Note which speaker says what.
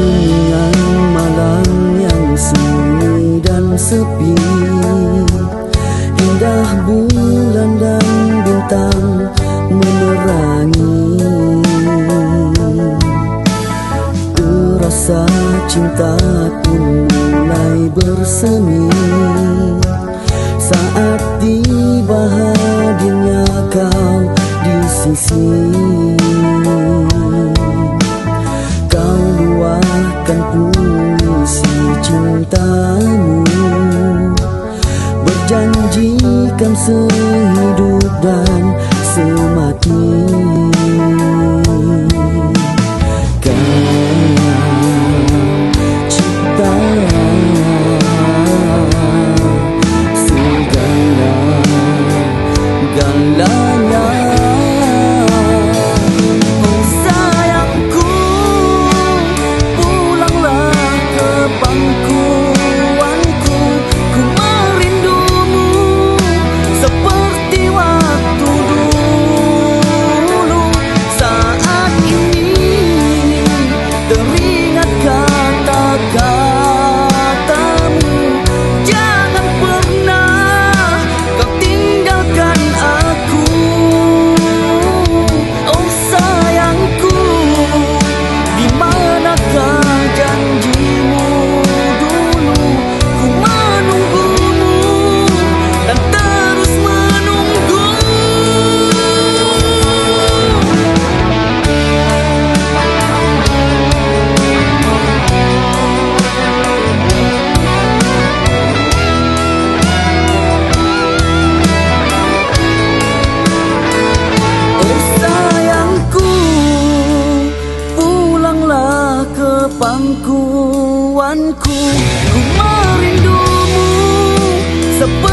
Speaker 1: dengan malam yang sunyi dan sepi Indah bulan dan bintang menerangi. Kerasa cinta pun mulai bersemi. Saat tiba hadirnya kau di sisi Berjanjikan sehidup dan pangkuanku Ku merindumu. Seperti